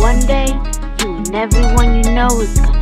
One day, you and everyone you know is gonna